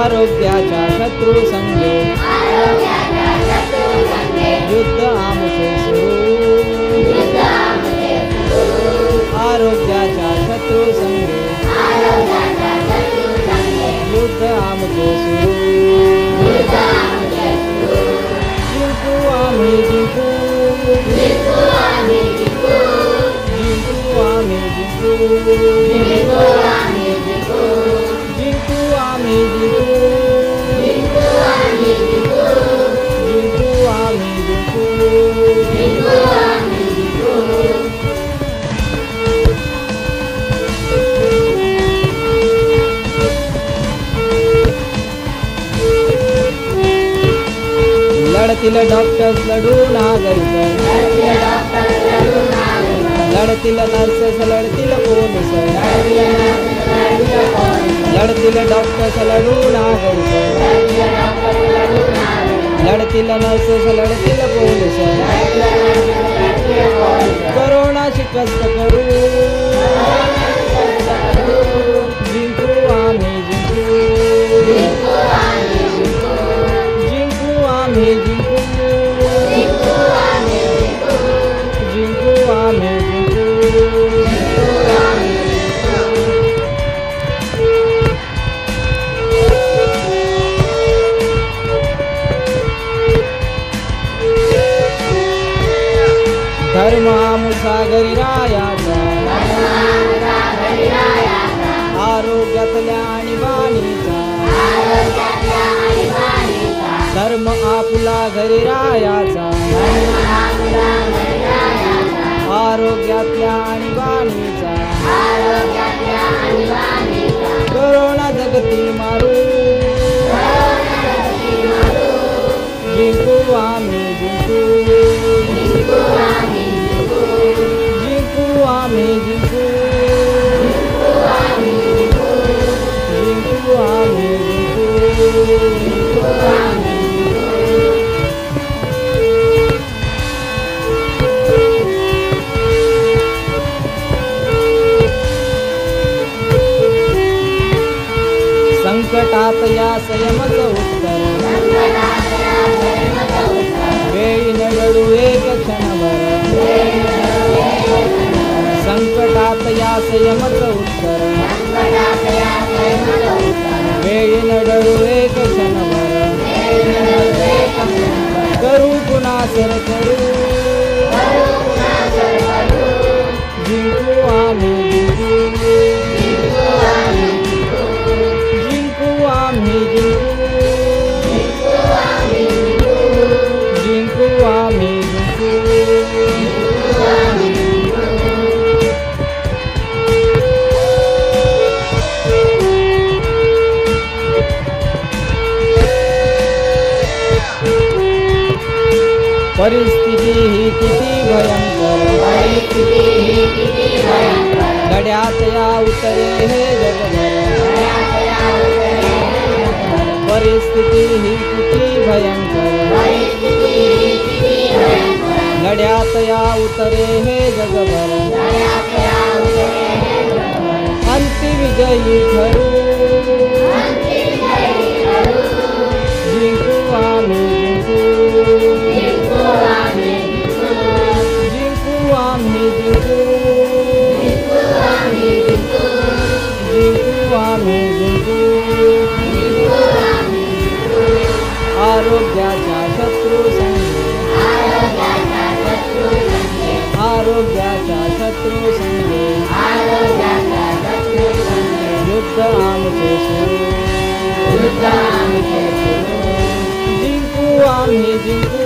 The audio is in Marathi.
आरोग्याच्या शत्रू संगे युद्ध आमचे शत्रू संगे युद्ध आमचे सुरू जिंकू आम्ही जिंकू लढतील डॉक्टर्स लढू नागरिक लढतील नर्सेस लढतील पोलीस लढतील डॉक्टर्स लढू नागरिक लढतील नर्सेस लढतील पोलीस करोना शिकस्त करू धर्म मुसागरी रायाचा आरोग्यातल्या आणीबाणीचा. धर्म आपला घरी रायाचा आरोग्यातल्या आणीबाणीचा. करोना जगती मारू. जिंकू आम्ही जिंकू. संकटात या संयमच उत्तर. वेळी नडळू एक क्षणभर. ರಂಗನಾಥಯಾಸಯಮತ ಉತ್ತರ ಮೇಯಿನಡಳು ಏಕ ಕರುಣಾಸರತ परिस्थिती ही किती भयंकर। गड्यात या उतरे हे जगभर। परिस्थिती ही किती भयंकर। लढ्यात या उतरे हे जगभर। अंतिविजयी ठरू Ram Krishna Ram Krishna Jinku Ami Jinku